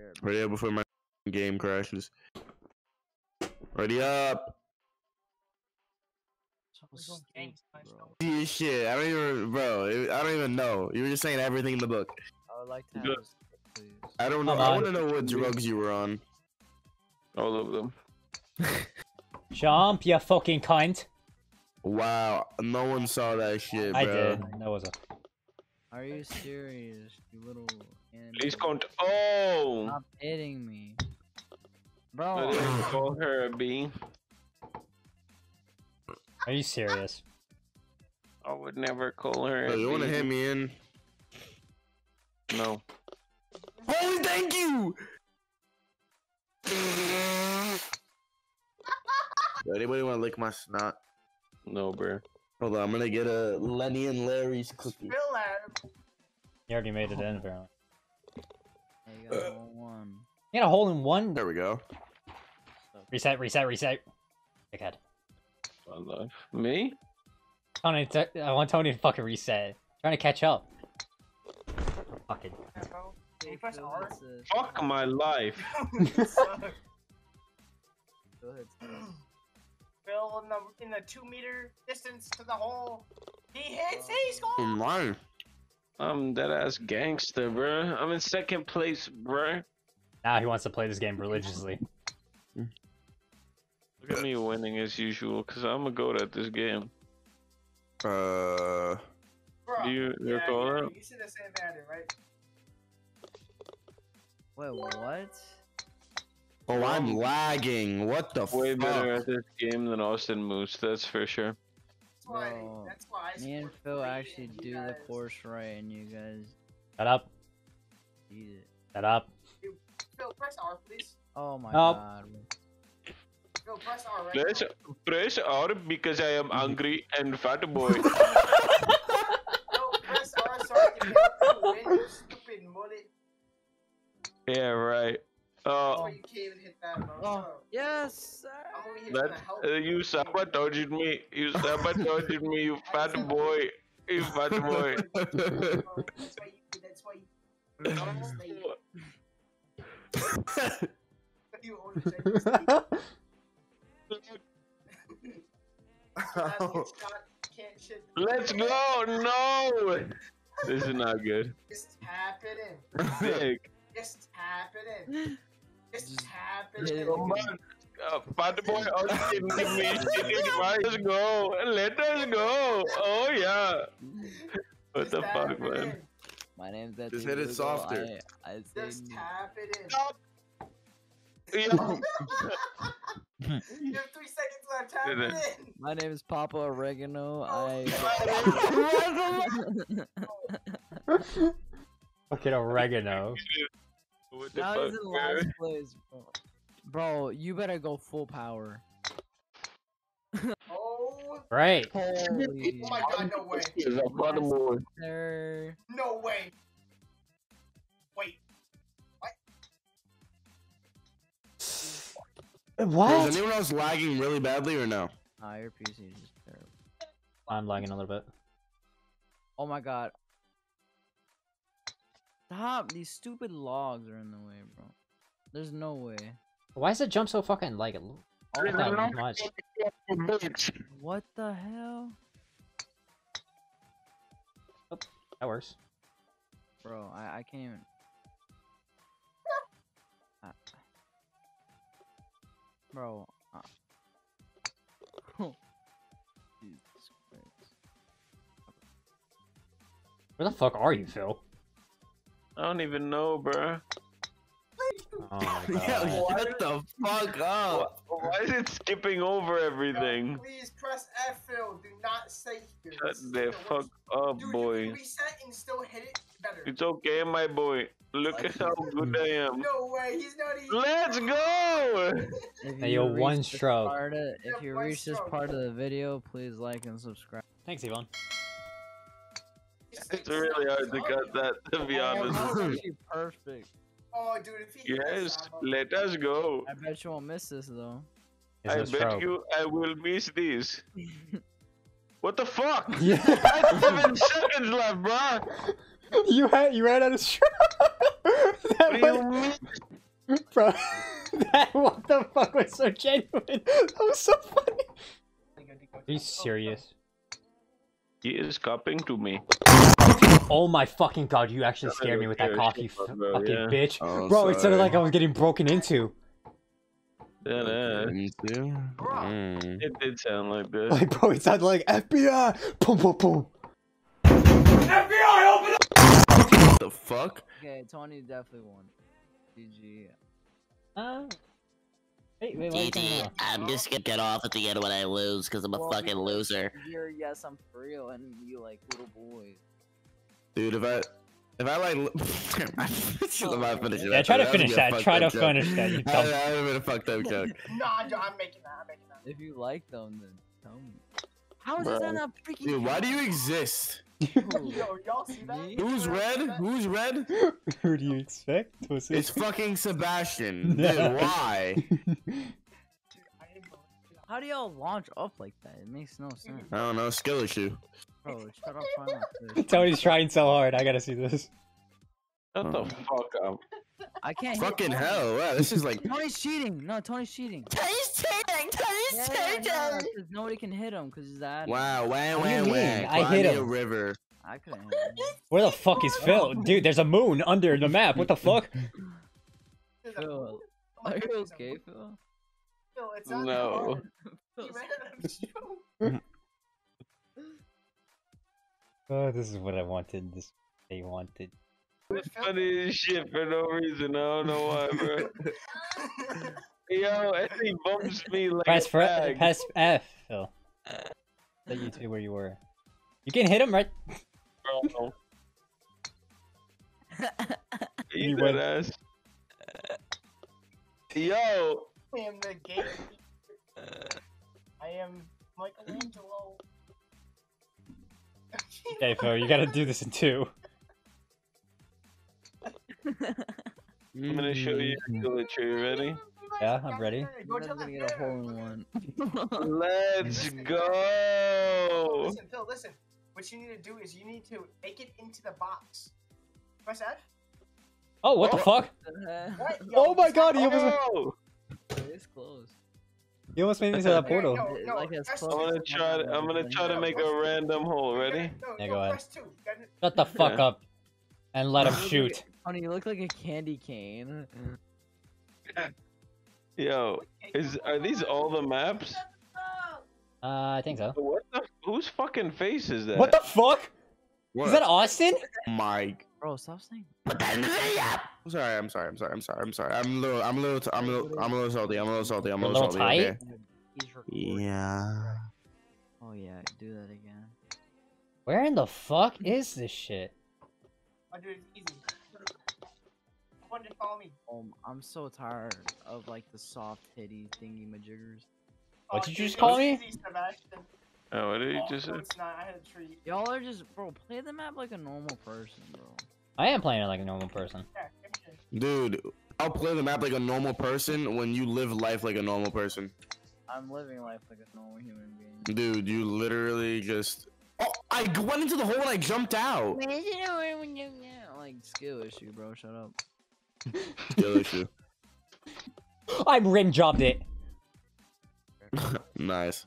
Oh, Ready up before my game crashes. Ready up. So We're going gangs, stupid, bro. Shit. I don't even, bro. I don't even know. You were just saying everything in the book. I would like to have this, please. I don't know. Come I want to know what drugs you were on. All of them. Jump, you fucking cunt. Wow, no one saw that shit, bro. I did. That was a. Are you serious, you little animal? Please count. Oh! Stop hitting me. Bro. I Bro, didn't call her a bee. Are you serious? I would never call her So a you want to bee. hit me in? No. Oh, thank you. Yo, Anybody want to lick my snot? No, bro. Hold on, I'm gonna get a Lenny and Larry's cookie. Bill at You already made it in, apparently. hey, you got one, one. You got a hole in one. There we go. Reset, reset, reset. Dickhead. My life. Me? Tony, t- I want Tony to fucking reset. Trying to catch up. Fucking. bro. Can you Hey, press Phil, R? it's a- Fuck my life. Go ahead, Phil. In the in the two meter distance to the hole. He hits. He Oh scores. my. I'm dead ass gangster, bro. I'm in second place, bro. Now he wants to play this game religiously. Look at me winning as usual, cause I'm a goat at this game. Uh. Bro, Do you yeah, recall yeah, that? You see the same thing I did, right? Wait, what? Oh, I'm lagging. What the Way better at this game than Austin Moose, that's for sure. That's why. Bro, that's why. Me and Phil actually and you do the course right, and you guys Shut up. eat it. Shut up. Phil, press R, please. Oh my Nope. god. Phil, press R right Press, now. press R because I am angry and fat boy. Phil, press R so I can help you win, you stupid mullet. yeah, right. That's Uh, you can't even hit that, bro. Oh, yes, sir. I'm only here that uh, you sabotaged me. You sabotaged me, you fat boy. You fat boy. bro. That's why you. That's why you. You only say you stay. Last get shot, can't shit. Let's go! No! This is not good. Just tap it in. Big. Just tap it in. Just tap it hit in. it. Come on. Uh, fat boy, oh, give me Let's go. Let us go. Oh, yeah. What Just the tap fuck, it man? in. My name's that. Just hit it softer. I, I Just say tap it in. Stop. Yeah. You have three seconds left. Tap it it. in. My name is Papa Oregano. I. Fucking oregano. What the now fuck, he's in man? last place, bro. Bro, you better go full power. Oh, Right. Holy. oh my god, no way. He's a fat boy. Sir. No way. Wait. What? Is anyone else lagging really badly or no? Nah, your PC is just terrible. I'm lagging a little bit. Oh my god. Stop! These stupid logs are in the way, bro. There's no way. Why is the jump so fucking like not that much? What the hell? Oh, that works. Bro, I, I can't even. Ah. Bro. Uh... Jesus Christ. Where the fuck are you, Phil? I don't even know, bro. Oh my Yo, god. shut the fuck up. Why is it skipping over No, everything? please press F, Phil. Do not say here. Shut the worst. fuck up, Dude, boy. reset and still hit it better. It's okay, my boy. Look at how good I am. No way, he's not even. Let's go! If Hey, yo, one stroke. part of- Yeah, if you reach this part of the video, please like and subscribe. Thanks, Yvonne. It's really hard to cut that, to be Oh, honest. That was actually perfect. Oh, dude, if he Yes, let us go. I bet you won't miss this though. Is I this bet trope? you I will miss this. What the fuck? Yeah. I have seven seconds left, bro. you had you ran out of stroke. What do you mean? Bro, that what the fuck was so genuine? That was so funny. Are you serious? He is cupping to me. Oh my fucking god, you actually scared me with that Yeah, coffee, f- bro, fucking yeah. bitch. Oh, Bro, it sounded like I was getting broken into. Yeah, yeah. Me too. Mm. It did sound like that. Like, bro, it sounded like FBI. Boom, boom, boom. FBI, open up! What the fuck? Okay, Tony definitely won. GG. Uh, wait, wait, wait. GG, I'm just gonna get off at the end when I lose because I'm a Well, fucking loser. You're yes, I'm for real, and you like little boys. Dude, if I if I like I'm oh, not finishing Yeah, that. try to finish that. fucked Try to joke. finish that, you I- dumb. That would have been a fucked up joke. No, I'm, I'm making that. I'm making that. If you like them, then tell me. How is that Bro. not freaking? Dude, why do you exist? Who? Yo, y'all see that? Who's red? Who's red? Who do you expect? Was It's fucking Sebastian. Dude, why? How do y'all launch up like that? It makes no sense. I don't know. Skill issue. Bro, shut up, trying my fish. Tony's trying so hard. I gotta see this. Shut the Oh. fuck up. I can't. Fucking Tony. hell! Wow, this is like. Tony's cheating. No, Tony's cheating. Tony's cheating! Tony's Yeah, yeah, no, 'cause nobody can hit him because he's that. Wow, wah, What do wah, wah. I hit me a him. river. I couldn't hit him. Where the fuck is Phil? Dude, there's a moon under the map. What the fuck? Phil, are you okay, Phil? Phil, it's not No. hard. He ran out of. Oh, this is what I wanted. This they wanted. It's funny as shit for no reason. I don't know why, bro. Yo, and he bumps me like Press a for uh, bag. press F, Phil. Let you see where you were. You can hit him right. Bro. He Eat went- ass. Yo, I am the gate. I am Michelangelo. Okay, Phil, you gotta do this in two. I'm gonna show you how to do. You ready? Yeah, I'm ready. Go to gonna the get a hole in one. Let's go. Listen, Phil, listen. What you need to do is you need to make it into the box. Press F. Oh, what the Oh. fuck? What? Yo, Oh my god, he F. almost Oh, It's close. he almost made me to that There, portal. no, no, like as press close I'm gonna try. To, I'm gonna try to make a random hole. Ready? No, Yeah, no, go ahead. Press two. Shut the fuck Yeah. up and let him shoot. Like- Tony, you look like a candy cane. Yo, is are these all the maps? Uh, I think so. What the? Whose fucking face is that? What the fuck? What? Is that Austin? Mike. Bro, stop saying. Put that in the video! I'm sorry. I'm sorry. I'm sorry. I'm sorry. I'm sorry. I'm a little. I'm a little. I'm a little. I'm a little salty. I'm a little salty. I'm a You're a little little salty. tight? Okay. Yeah. Oh yeah, do that again. Where in the fuck is this shit? I'll do it easy. One just follow me. Um, I'm so tired of like the soft titty thingy majiggers. What Oh, did you just call me? easy, Sebastian. Oh, what did you Oh, just no, say? it's not. I had a treat. Y'all are just, bro, play the map like a normal person, bro. I am playing it like a normal person. Yeah, give me this. Dude, I'll play the map like a normal person when you live life like a normal person. I'm living life like a normal human being. Dude, you literally just. Oh, I g- went into the hole and I jumped out. Like skill issue, bro. Shut up. Skill issue. I rim jobbed it. nice.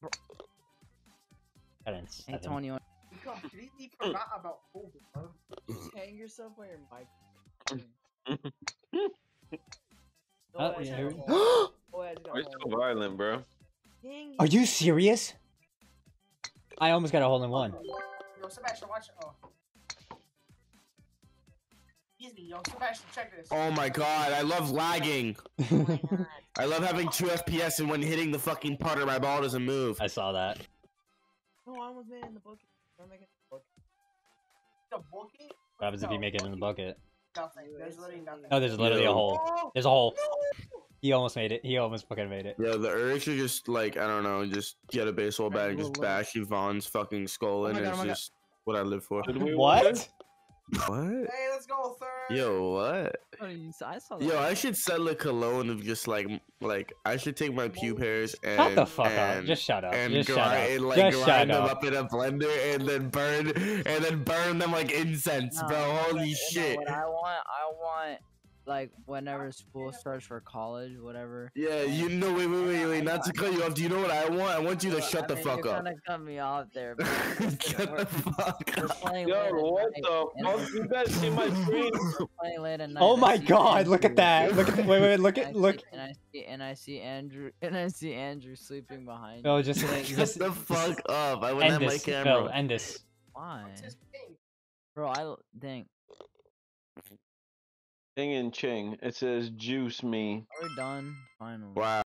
Bro, I didn't- I Hey didn't- Tony, you You completely forgot about Hogan, bro. hang yourself on your mic. Boy, I just yeah, got a here- hole. Boy, I just got Why a you so violent, bro? Dang Are you serious? I almost got a hole in one. Yo, Sebastian, watch. Oh. Easy, yo, Sebastian, check this. Oh my god, I love lagging. Oh I love having 2 FPS and when hitting the fucking putter, my ball doesn't move. I saw that. No, I almost made it in the bucket. Try to make it in the bucket. The bookie? What happens if you make it in the bucket? Nothing. There's literally nothing. No, there's literally a hole. Oh, There's a hole. no! He almost made it. He almost fucking made it. Yeah, the urge to just, like, I don't know, just get a baseball bat and just bash Yvonne's fucking skull Oh in my God, is oh my God. just what I live for. Did we win? What? What? Hey, let's go third. Yo, what? I saw that. Yo, I should sell a cologne of just like, like I should take my pube hairs and Shut the fuck up. Just shut up. and Just shut up. and like Just shut grind them up. up in a blender and then burn and then burn them like incense, No, bro. Holy no, shit! What I want, I want like whenever school starts for college, whatever. Yeah, you know. Wait, wait, wait, wait. Not to cut you off. Do you know what I want? I want you to Bro, shut I the mean, fuck you're up. Gonna cut me off there. bro. Shut the fuck We're up. playing Yo, what the fuck? You guys see my screen? Playing late at night. Oh my see god, look at that. Look at the, wait, wait, wait, look at see- look. And I see and I see Andrew and I see Andrew sleeping behind. Phil, you. just, Shut just, the just fuck up. I wouldn't have end my this. Phil, camera. end this. Why, What's his ping? bro? I l- dang. Ding and ching. It says juice me. We're done. Finally. Wow.